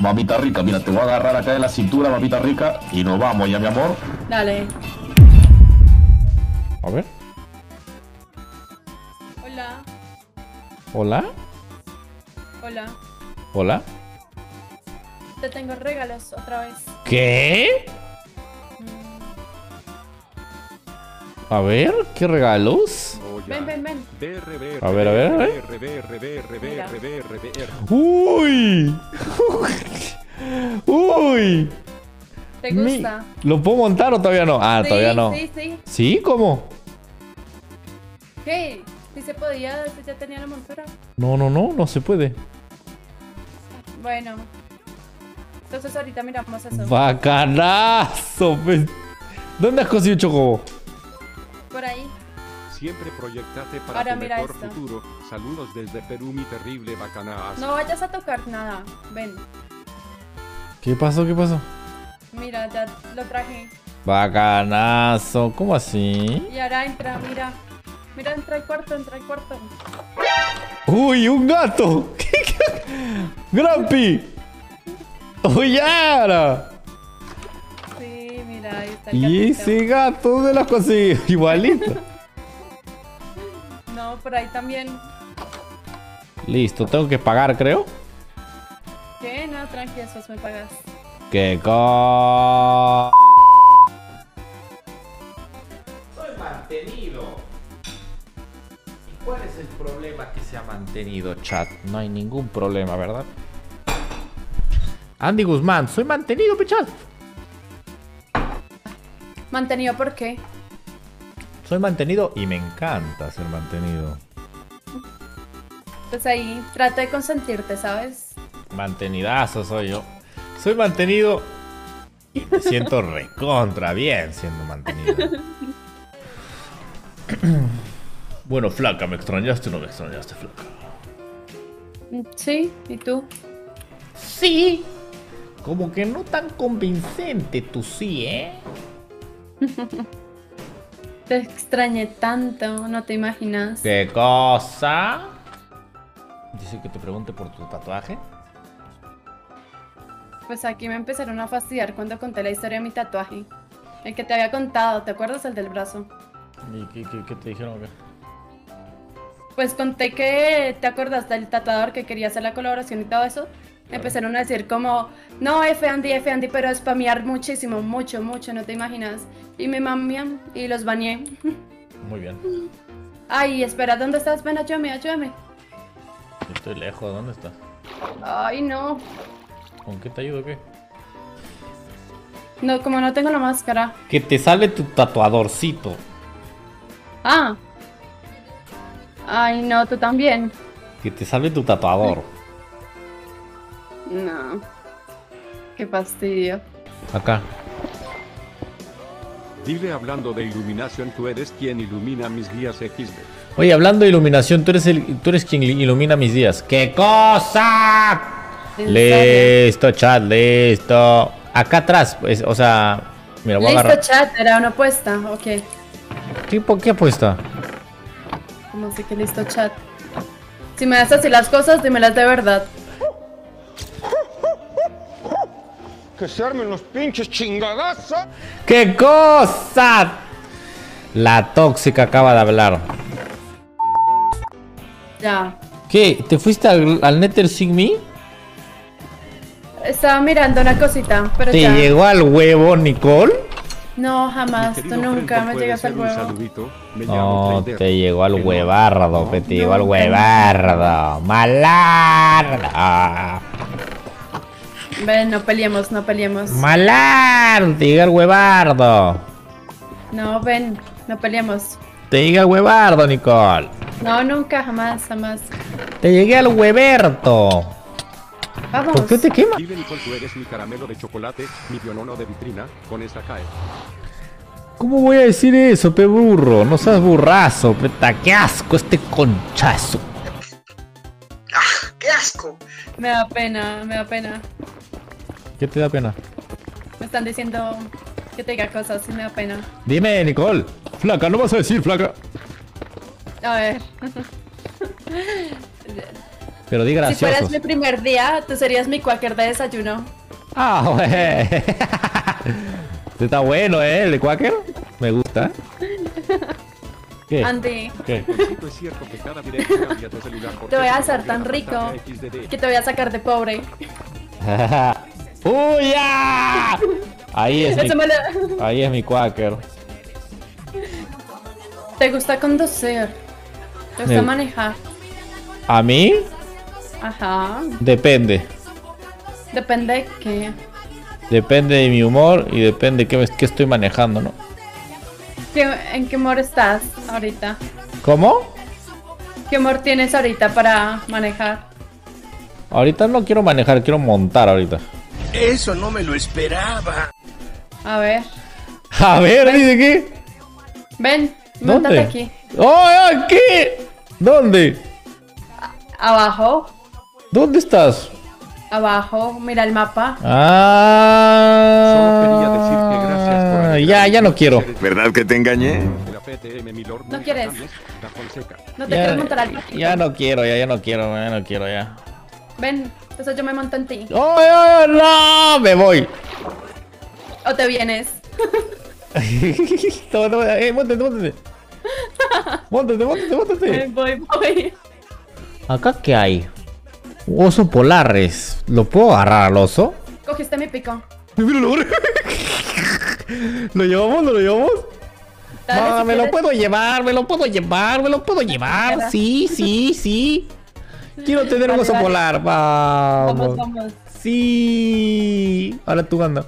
Mamita rica, mira, te voy a agarrar acá de la cintura, mamita rica, y nos vamos ya, mi amor. Dale. A ver. Hola. Hola. Hola. Hola. Te tengo regalos otra vez. ¿Qué? A ver, ¿qué regalos? Ven, ven, ven. A ver, a ver, a ver. ¡Uy! ¡Uy! ¿Te gusta? ¿Lo puedo montar o todavía no? Ah, Sí, todavía no. Sí, sí. ¿Sí? ¿Cómo? ¿Qué? ¿Sí se podía? ¿Sí ya tenía la montura? No, no, no, no se puede. Bueno. Entonces ahorita miramos eso. ¡Bacanazo! pues. ¿Dónde has conseguido chocobo? Por ahí. Siempre proyectate para Ahora tu mira mejor esto. futuro. Saludos desde Perú, mi terrible bacanaz. No vayas a tocar nada. Ven. ¿Qué pasó? ¿Qué pasó? Mira, ya lo traje. Bacanazo. ¿Cómo así? Y ahora entra, mira. Mira, entra al cuarto, entra al cuarto. ¡Uy, un gato! ¡Grampi! Sí, mira, ahí está el ¿Y ese gato dónde lo has conseguido? Igualito. No, por ahí también. Listo, tengo que pagar, creo. ¿Qué? No, tranqui, eso me pagas. ¡Qué co... Soy mantenido. ¿Y cuál es el problema que se ha mantenido, chat? No hay ningún problema, ¿verdad? Andy Guzmán, soy mantenido, pechat. ¿Mantenido por qué? Soy mantenido y me encanta ser mantenido. Pues ahí trato de consentirte, ¿sabes? Mantenidazo soy yo. Soy mantenido y me siento recontra bien siendo mantenido. bueno, flaca, ¿me extrañaste o no me extrañaste, flaca? Sí, ¿y tú? Sí. Como que no tan convincente, tú sí, ¿eh? Te extrañé tanto, no te imaginas. ¿Qué cosa? Dice que te pregunte por tu tatuaje. Pues aquí me empezaron a fastidiar cuando conté la historia de mi tatuaje. El que te había contado, ¿te acuerdas? El del brazo. ¿Y qué, qué- qué te dijeron acá? Pues conté que te acuerdas del tatuador que quería hacer la colaboración y todo eso. Empezaron a decir como, no, F Andy, F Andy, pero spamear muchísimo, mucho, mucho, no te imaginas. Y me mamian y los bañé. Muy bien. Ay, espera, ¿dónde estás? Ven, ayúdame, ayúdame. Estoy lejos, ¿dónde estás? Ay, no. ¿Con qué te ayudo o qué? No, como no tengo la máscara. Que te sale tu tatuadorcito. Ah. Ay, no, tú también. Que te salve tu tatuador. No. Qué fastidio. Acá. Dile hablando de iluminación, tú eres quien ilumina mis días XD. Oye, hablando de iluminación, tú eres, el, tú eres quien ilumina mis días. ¡Qué cosa! Listo, chat, listo. Acá atrás, pues, o sea, mira, voy a Listo, agarrar. chat, era una apuesta. Ok. ¿Qué, ¿Por qué apuesta? ¿Cómo así que listo, chat? Si me das así las cosas, dímelas de verdad. Que se armen los pinches chingadazos. ¡Qué cosa! La tóxica acaba de hablar. Ya. ¿Qué? ¿Te fuiste al, al Nether Sig Me? Estaba mirando una cosita, pero ¿Te ya. llegó al huevo, Nicole? No, jamás. Tú nunca me llegas al huevo. saludito. No, te llegó al no. huevardo, que te llegó al No, huevardo. Malarda. Ven, no peleemos, no peleemos. Malar, te llega el huevardo. No, ven, no peleemos. Te llega el huevardo, Nicole. No, nunca, jamás, jamás. Te llegué al hueverto. Vamos. ¿Por qué te quema? Nicole, tú eres mi caramelo de chocolate, mi pionono de vitrina, con esa cae. ¿Cómo voy a decir eso, pe burro? No seas burrazo, peta. Qué asco este conchazo. ¡Qué asco! Me da pena, me da pena. ¿Qué te da pena? Me están diciendo que te diga cosas y me da pena. Dime, Nicole. Flaca, no vas a decir flaca. A ver. Pero di Si fueras mi primer día, tú serías mi quaker de desayuno. Ah, güey. Está bueno, ¿eh? El Quaker. Me gusta. ¿Qué? Andy, ¿Qué? Es cierto que cada directo cambia tu celular por te voy a hacer tan rico que te voy a sacar de pobre. ¡Uy, ya! Ahí es mi, Eso lo- ahí es mi Quaker. Te gusta conducir. Te gusta Me- manejar. ¿A mí? Ajá. Depende. Depende de qué. Depende de mi humor y depende de qué, estoy manejando, ¿no? ¿Qué- ¿En qué humor estás ahorita? ¿Cómo? ¿Qué humor tienes ahorita para manejar? Ahorita no quiero manejar, quiero montar ahorita. Eso no me lo esperaba. A ver. A ver, dice qué. Ven, ¿Dónde? montate aquí. ¡Oh, aquí! ¿Dónde? Abajo. ¿Dónde estás? Abajo. Mira el mapa. Ah. Solo quería decirte gracias por Ya, ya no quiero. ¿Verdad que te engañé? ¿No quieres? No te Ya, quieres montar al patito. ya no quiero, ya, ya no quiero, ya no quiero, ya. Ven, entonces yo me monto en ti. ¡Oh, oh, no! Me voy. O te vienes. Toma, toma, eh, móntate, móntate. Móntate, móntate, móntate. Voy, voy. ¿Acá qué hay? Oso polares. ¿Lo puedo agarrar al oso? Cogiste mi pico. Lo ¿Lo llevamos? ¿No lo llevamos? No, si me lo puedo llevar, me lo puedo llevar, me lo puedo llevar. Sí, sí, sí. Quiero tener un oso vale. polar. Vamos. Vamos, vamos. Sí. Ahora tú anda.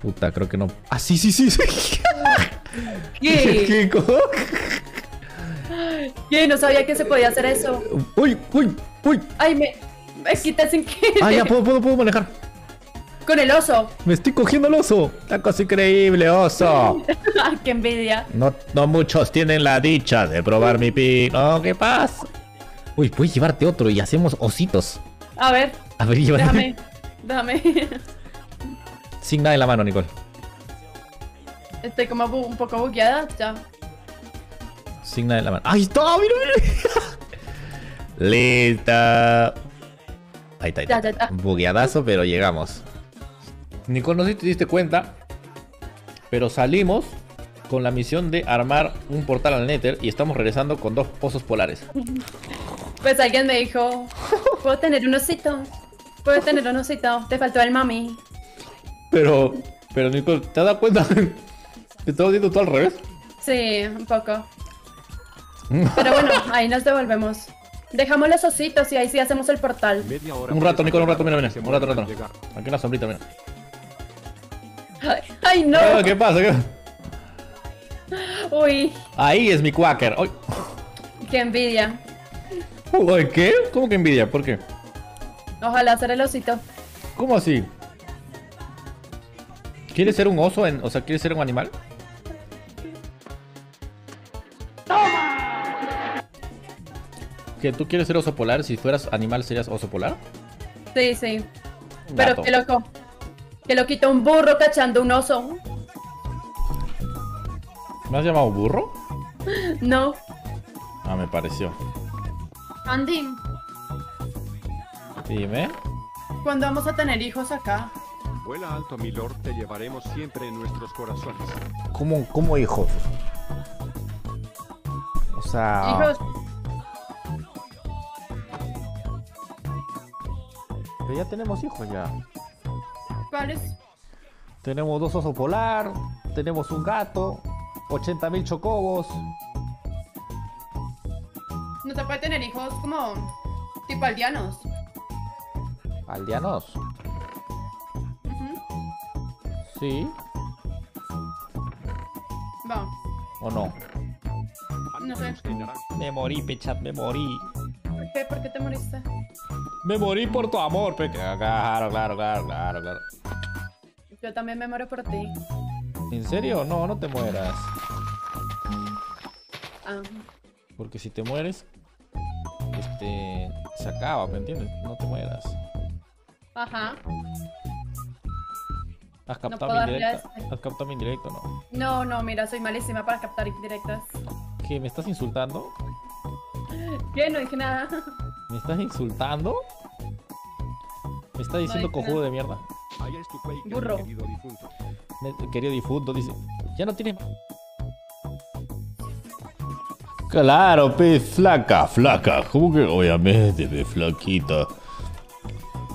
Puta, creo que no. Ah, sí, sí, sí. sí. ¿Qué? ¿Qué No sabía que se podía hacer eso. Uy, uy, uy. Ay, me, me quité sin querer. Ah, ya puedo, puedo, puedo manejar. Con el oso. Me estoy cogiendo el oso. La cosa increíble, oso. Ay, qué envidia. No, no muchos tienen la dicha de probar mi pi. No, ¿qué pasa? Uy, puedes llevarte otro y hacemos ositos. A ver, A ver, llévate. déjame. Déjame. Sin nada en la mano, Nicole. Estoy como un poco bugueada. Ya. Nada en la mano. ¡Ahí está! ¡Mira, mira! Lista. Ahí está, ahí Ya, está. ya, ya. Bugueadazo, pero llegamos. Nicole, no sé si te diste cuenta, pero salimos con la misión de armar un portal al Nether y estamos regresando con dos pozos polares. Pues alguien me dijo, puedo tener un osito. Puedo tener un osito. Te faltó el mami. Pero, pero Nicole, ¿te has dado cuenta? ¿Te estás haciendo todo al revés? Sí, un poco. Pero bueno, ahí nos devolvemos. Dejamos los ositos y ahí sí hacemos el portal. Un rato, Nicole, un rato, mira, mira. Un rato, un rato. Aquí una sombrita, mira. Ay, ay, no. ¿Qué pasa? ¿Qué- Uy, Ahí es mi quacker. Ay. qué envidia. Uy, ¿Qué? ¿Cómo que envidia? ¿Por qué? Ojalá hacer el osito. ¿Cómo así? ¿Quieres ser un oso? En, o sea, ¿quieres ser un animal? ¿Que tú quieres ser oso polar? Si fueras animal, ¿serías oso polar? Sí, sí. Pero qué loco. Que lo quitó un burro cachando un oso. ¿Me has llamado burro? No. Ah, me pareció. Andy, Dime. ¿cuándo vamos a tener hijos acá? Vuela alto, Milord, te llevaremos siempre en nuestros corazones. ¿Cómo, cómo hijos? O sea... Hijos, Pero ya tenemos hijos ya. ¿cuáles? Tenemos dos osos polar, tenemos un gato, 80 mil chocobos. No se puede tener hijos como tipo aldeanos. ¿Aldeanos? Sí. Va, ¿O no? no sé. Me morí, Pechat, me morí. ¿Por qué? ¿Por qué te moriste? Me morí por tu amor, Pe. Claro, claro, claro, claro, claro. Yo también me muero por ti. ¿En serio? No, no te mueras. Ah, Porque si te mueres, este, se acaba, ¿me entiendes? No te mueras. ajá. ¿Has captado puedo mi darle a indirecta? este. ¿Has captado mi indirecto no? No, no, mira, soy malísima para captar indirectas. ¿Qué? ¿Me estás insultando? ¿Qué? No dije nada. ¿Me estás insultando? Me estás diciendo dije cojudo de mierda. Burro. querido difunto. Me- Querido difunto, dice. Ya no tiene. Claro, pe, flaca, flaca. ¿Cómo que? Obviamente, pe, flaquita.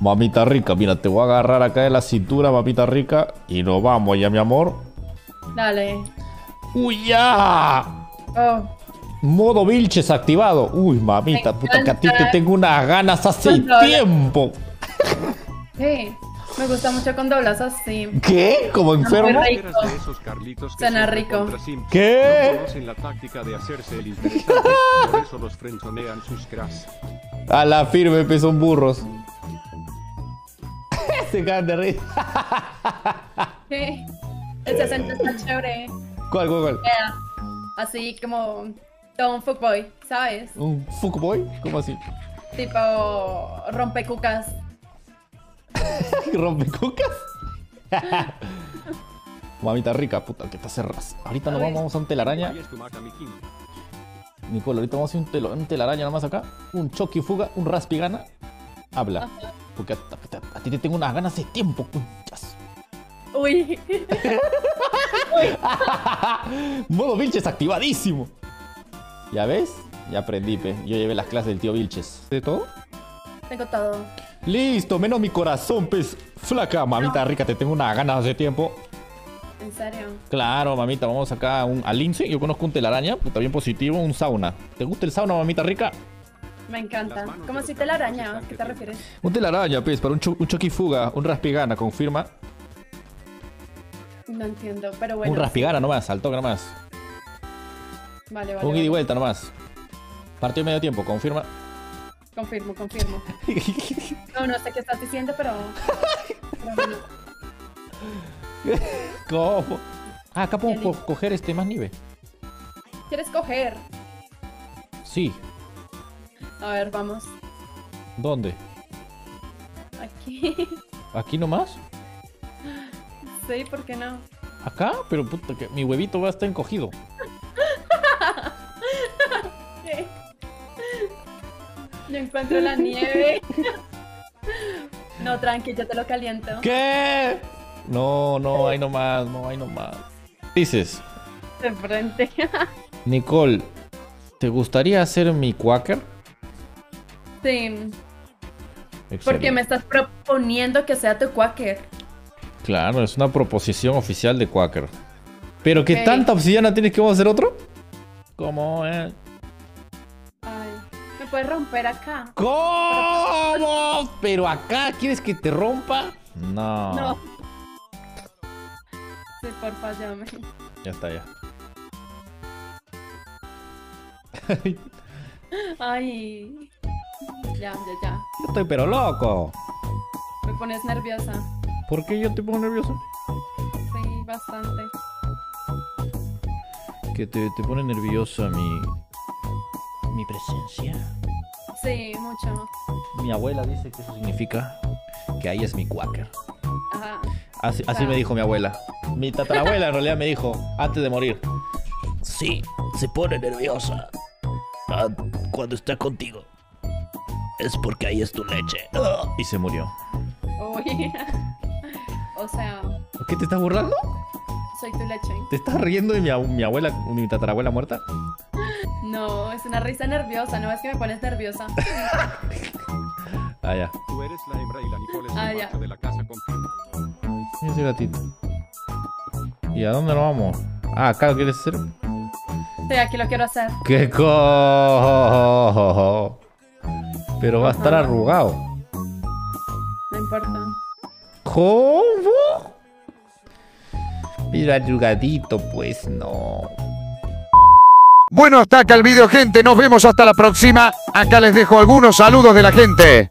Mamita rica, mira, te voy a agarrar acá de la cintura, mamita rica. Y nos vamos ya, mi amor. Dale. ¡Uy, ya! Oh. Modo Vilches activado. Uy, mamita, puta, que a ti te tengo unas ganas hace tiempo. Sí. Me gusta mucho con doblas así. ¿Qué? ¿Como enfermo? Que Suena rico. ¿Qué? No la táctica de hacerse el interesante. Por eso los frenzonean sus cras. A la firme, pe, son burros. Se cagan de risa. Sí. Ese acento está chévere. ¿Cuál, cuál, cuál? Vea. Así como todo un fuckboy, ¿sabes? ¿Un fuckboy? ¿Cómo así? Tipo rompecucas. ¿Rompecucas? Mamita rica, puta, que te cerras. Ahorita nos vamos, a un telaraña. Nicole, ahorita vamos a un, telo- un telaraña nomás acá. Un choque y fuga, un raspigana. Habla. Porque a, a- a ti te tengo unas ganas de tiempo, conchas. Uy. Modo Vilches activadísimo. ¿Ya ves? Ya aprendí, pe. Yo llevé las clases del tío Vilches. ¿De todo? Tengo todo. Listo, menos mi corazón, pez. Flaca, mamita rica, te tengo unas ganas hace tiempo. En serio. Claro, mamita, vamos acá a un, al lince. Yo conozco un telaraña, puta bien positivo, un sauna. ¿Te gusta el sauna, mamita rica? Me encanta. Como si los te la carritos araña. están ¿Qué te refieres? Un telaraña, pues, para un, cho- un choquifuga, un raspigana, confirma. No entiendo, pero bueno. un raspigana nomás, al toque nomás. Vale, vale. un ida y vuelta nomás. Partido medio tiempo, confirma. Confirmo, confirmo. No, no sé qué estás diciendo, pero. pero bueno. ¿Cómo? Ah, acá podemos Qué co- coger este más nieve. ¿Quieres coger? Sí. A ver, vamos. ¿Dónde? Aquí. ¿Aquí nomás? Sí, ¿por qué no? ¿Acá? Pero puta, que mi huevito va a estar encogido. Yo encuentro la nieve. No, tranqui, yo te lo caliento. ¿Qué? No, no, ahí nomás, no, ahí nomás. Dices, De frente. Nicole, ¿te gustaría ser mi quaker? Sí. Excelente. Porque me estás proponiendo que sea tu quaker. Claro, es una proposición oficial de quaker. Pero que tanta obsidiana tienes que vamos a hacer otro? ¿Cómo es? Ay, me puedes romper acá. ¿Cómo? ¿Pero acá quieres que te rompa? No. No. Sí, porfa, llame. Ya está, ya. Ay. Ya, ya, ya. Yo estoy pero loco. Me pones nerviosa. ¿Por qué yo te pongo nervioso? Sí, bastante. Que te, te pone nerviosa mi. Mi presencia. Sí, mucho. Mi abuela dice que eso significa que ahí es mi quaker. Ajá. Así, así me dijo mi abuela. Mi tatarabuela en realidad me dijo antes de morir. Sí, se pone nerviosa ah, cuando está contigo. Es porque ahí es tu leche. Ah. Y se murió. Uy. o sea, ¿Por qué te estás burlando? soy tu leche. ¿Te estás riendo de mi, mi abuela, mi tatarabuela muerta? No, es una risa nerviosa, no es que me pones nerviosa. Ah, ya. Tú eres la hembra y la Nicole es el Ah, ya. macho de la casa confirma. Yo soy gatito. ¿Y a dónde nos vamos? Ah, acá lo quieres hacer. Sí, aquí lo quiero hacer. ¡Qué co! Pero va a estar arrugado. No importa. ¿Cómo? Pero arrugadito, pues no. Bueno, hasta acá el video, gente. Nos vemos hasta la próxima. Acá les dejo algunos saludos de la gente.